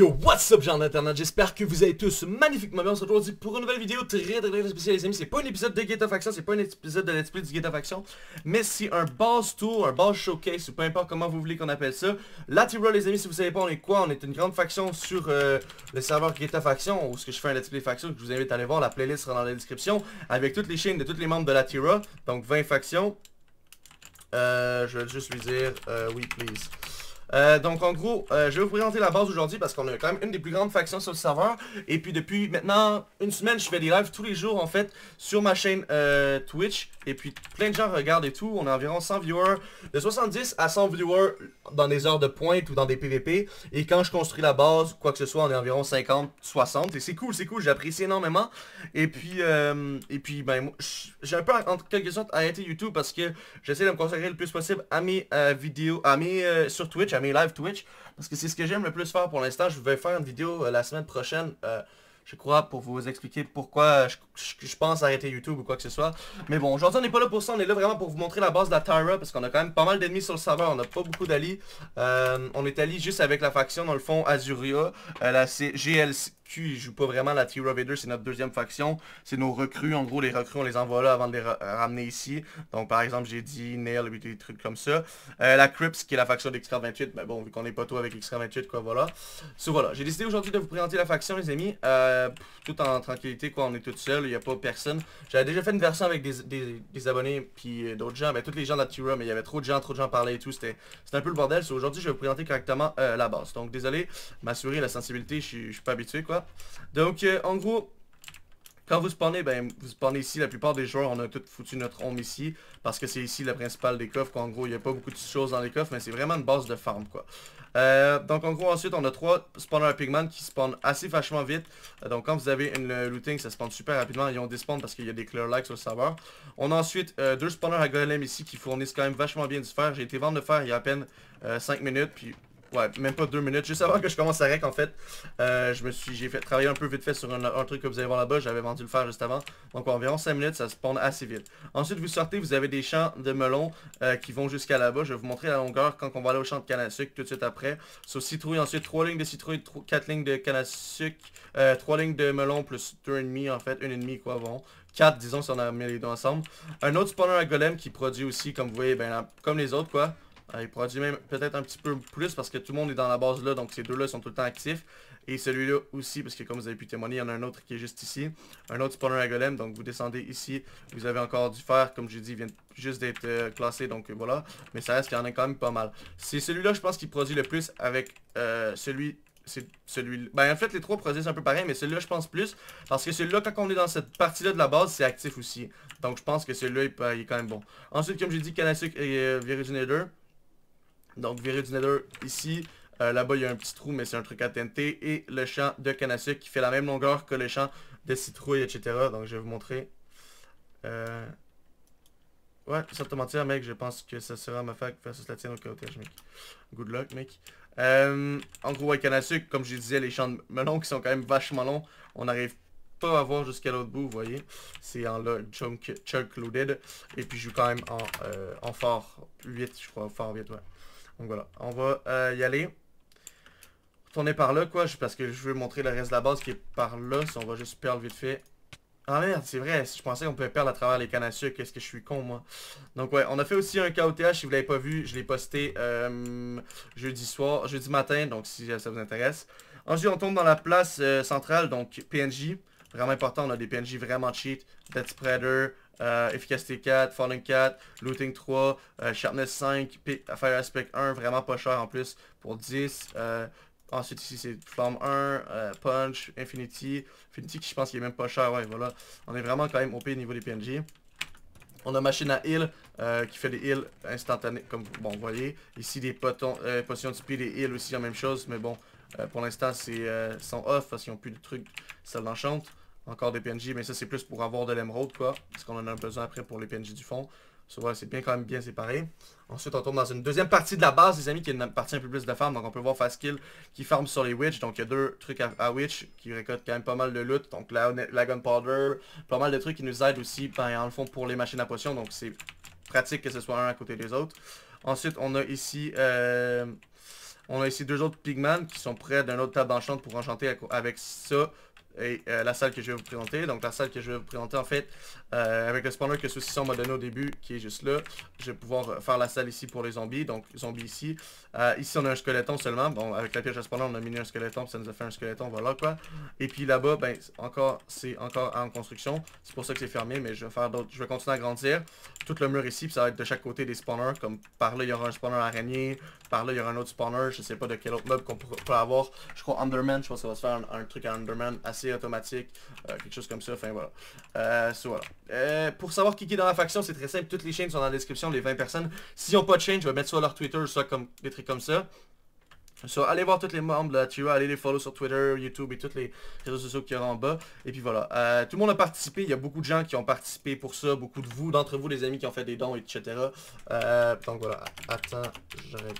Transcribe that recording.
What's up gens d'internet, j'espère que vous allez tous magnifiquement bien, on se retrouve aujourd'hui pour une nouvelle vidéo très très très spéciale les amis, c'est pas un épisode de Gate of c'est pas un épisode de Let's Play du Gate of mais c'est un boss tour, un boss showcase, ou peu importe comment vous voulez qu'on appelle ça. La T-Raw les amis, si vous savez pas on est quoi, on est une grande faction sur euh, le serveur Gate of Action, ce que je fais un Let's Play faction, que je vous invite à aller voir, la playlist sera dans la description, avec toutes les chaînes de tous les membres de la T-Raw, donc 20 factions. Euh, je vais juste lui dire, euh, oui please. Euh, donc en gros, euh, je vais vous présenter la base aujourd'hui parce qu'on a quand même une des plus grandes factions sur le serveur. Et puis depuis maintenant une semaine, je fais des lives tous les jours en fait sur ma chaîne euh, Twitch. Et puis plein de gens regardent et tout. On a environ 100 viewers, de 70 à 100 viewers dans des heures de pointe ou dans des PVP. Et quand je construis la base, quoi que ce soit, on est environ 50, 60. Et c'est cool, c'est cool, j'apprécie énormément. Et puis, et puis ben, j'ai un peu en quelque sorte arrêté YouTube parce que j'essaie de me consacrer le plus possible à mes vidéos, à mes sur Twitch, à mes live Twitch. Parce que c'est ce que j'aime le plus faire pour l'instant. Je vais faire une vidéo euh, la semaine prochaine. Euh, je crois, pour vous expliquer pourquoi je, pense arrêter YouTube ou quoi que ce soit. Mais bon, aujourd'hui on n'est pas là pour ça, on est là vraiment pour vous montrer la base de la Tyra, parce qu'on a quand même pas mal d'ennemis sur le serveur, on n'a pas beaucoup d'alliés. Euh, on est alliés juste avec la faction, dans le fond, Azuria, la GLC, il joue pas vraiment la T-Raw Vader, c'est notre deuxième faction. C'est nos recrues, en gros les recrues on les envoie là avant de les ramener ici. Donc par exemple j'ai dit Nail des trucs comme ça. Euh, la Crips qui est la faction d'X28, mais bon vu qu'on est pas tout avec X28 quoi voilà. So voilà, j'ai décidé aujourd'hui de vous présenter la faction les amis. Euh, tout en tranquillité quoi, on est tout seul, il n'y a pas personne. J'avais déjà fait une version avec des, abonnés puis euh, d'autres gens, mais tous les gens de la T-Raw, mais il y avait trop de gens, trop de gens parlaient et tout, c'était un peu le bordel. aujourd'hui je vais vous présenter correctement la base. Donc désolé, ma souris, la sensibilité, je suis pas habitué quoi. Donc, euh, en gros, quand vous spawnez, ben, vous spawnez ici, la plupart des joueurs, on a tout foutu notre home ici, parce que c'est ici la principale des coffres, en gros, il n'y a pas beaucoup de choses dans les coffres, mais c'est vraiment une base de farm, quoi. Euh, donc, en gros, ensuite, on a trois spawners à pigman qui spawnent assez vachement vite. Euh, donc, quand vous avez une looting, ça spawn super rapidement, ils ont des spawns parce qu'il y a des clear likes sur le serveur. On a ensuite deux spawners à golem ici qui fournissent quand même vachement bien du fer. J'ai été vendre le fer il y a à peine 5 minutes, puis Ouais, même pas deux minutes. Juste avant que je commence à rec, en fait, euh, je me suis, j'ai fait travailler un peu vite fait sur un, truc que vous allez voir là-bas. J'avais vendu le faire juste avant. Donc environ 5 minutes, ça se spawn assez vite. Ensuite, vous sortez, vous avez des champs de melons euh, qui vont jusqu'à là-bas. Je vais vous montrer la longueur quand on va aller au champ de canne à sucre tout de suite après. Sur citrouille, ensuite 3 lignes de citrouille, 4 lignes de canne à sucre, euh, 3 lignes de melon plus 2,5 en fait, 1,5 quoi, bon. 4 disons si on a mis les deux ensemble. Un autre spawner à golem qui produit aussi, comme vous voyez, ben, comme les autres quoi. Euh, il produit même peut-être un petit peu plus parce que tout le monde est dans la base là, donc ces deux-là sont tout le temps actifs. Et celui-là aussi, parce que comme vous avez pu témoigner, il y en a un autre qui est juste ici. Un autre spawner à golem, donc vous descendez ici, vous avez encore du fer, comme je dit, il vient juste d'être euh, classé, donc euh, voilà. Mais ça reste qu'il y en a quand même pas mal. C'est celui-là, je pense, qui produit le plus avec celui c'est celui-là. Ben en fait les trois produisent un peu pareil, mais celui-là je pense plus. Parce que celui-là, quand on est dans cette partie-là de la base, c'est actif aussi. Donc je pense que celui-là il, est quand même bon. Ensuite, comme j'ai dit, Canasuc et euh, Virginator. Donc virer du nether ici. Euh, là-bas, il y a un petit trou, mais c'est un truc à TNT. Et le champ de canne qui fait la même longueur que le champ de citrouille, etc. Donc, je vais vous montrer. Euh... Ouais, sans te mentir, mec, je pense que ça sera ma fac versus la tienne au cottage, mec. Good luck, mec. Euh, en gros, avec canne comme je disais, les champs de melon qui sont quand même vachement longs, on n'arrive pas à voir jusqu'à l'autre bout, vous voyez. C'est en là, chunk, chunk loaded. Et puis, je joue quand même en, en fort 8, je crois, fort 8, ouais. Donc voilà, on va euh, y aller. Tourner par là, quoi, parce que je veux montrer le reste de la base qui est par là. Si on va juste perdre vite fait. Ah merde, c'est vrai, je pensais qu'on pouvait perdre à travers les cannes à qu'est-ce que je suis con moi. Donc ouais, on a fait aussi un KOTH, si vous l'avez pas vu, je l'ai posté euh, jeudi soir, jeudi matin, donc si ça vous intéresse. Ensuite on tombe dans la place euh, centrale, donc PNJ, vraiment important, on a des PNJ vraiment cheat, Dead Spreader, euh, efficacité 4, Falling 4, Looting 3, euh, Sharpness 5, Fire Aspect 1, vraiment pas cher en plus pour 10. Euh, ensuite ici c'est Flamme 1, Punch, Infinity. Infinity qui je pense qu'il est même pas cher, ouais voilà. On est vraiment quand même OP au niveau des PNJ. On a machine à heal qui fait des heals instantanés comme bon vous voyez. Ici des potions de speed et heal aussi la même chose mais bon pour l'instant c'est sont off parce qu'ils ont plus de trucs, ça l'enchante. Encore des PNJ, mais ça c'est plus pour avoir de l'émeraude quoi. Parce qu'on en a besoin après pour les PNJ du fond. So, voilà, c'est bien quand même bien séparé. Ensuite, on tombe dans une deuxième partie de la base, les amis, qui est une partie un peu plus de farm. Donc, on peut voir Fastkill qui farm sur les Witch. Donc, il y a deux trucs à, Witch qui récoltent quand même pas mal de loot. Donc, la, Gunpowder, pas mal de trucs qui nous aident aussi, ben, en le fond, pour les machines à potions. Donc, c'est pratique que ce soit un à côté des autres. Ensuite, on a ici... Euh, On a ici deux autres pigman qui sont près d'un autre table d'enchant pour enchanter avec ça et euh, la salle que je vais vous présenter. Donc la salle que je vais vous présenter en fait, euh, avec le spawner que ceci m'a donné au début, qui est juste là, je vais pouvoir faire la salle ici pour les zombies. Donc zombies ici. Euh, ici on a un squeletton seulement. Bon avec la pièce à spawner on a mis un squeletton, ça nous a fait un squeletton, voilà quoi. Et puis là-bas, ben encore c'est encore en construction. C'est pour ça que c'est fermé, mais je vais faire d'autres. Je vais continuer à grandir. Tout le mur ici, puis ça va être de chaque côté des spawners. Comme par là il y aura un spawner araignée, par là il y aura un autre spawner, je sais pas de quel autre mob qu'on peut avoir. Je crois Underman, je pense que ça va se faire un, un truc à Underman assez automatique, euh, quelque chose comme ça, enfin voilà. Euh, voilà. Euh, pour savoir qui est dans la faction, c'est très simple, toutes les chaînes sont dans la description, les 20 personnes. S'ils n'ont pas de chaîne, je vais mettre soit leur Twitter, soit comme des trucs comme ça. So, allez voir tous les membres de la TIRA, allez les follow sur Twitter, YouTube et tous les réseaux sociaux qui y en bas. Et puis voilà, tout le monde a participé, il y a beaucoup de gens qui ont participé pour ça, beaucoup de vous, d'entre vous, les amis qui ont fait des dons, etc. donc voilà, attends, j'arrête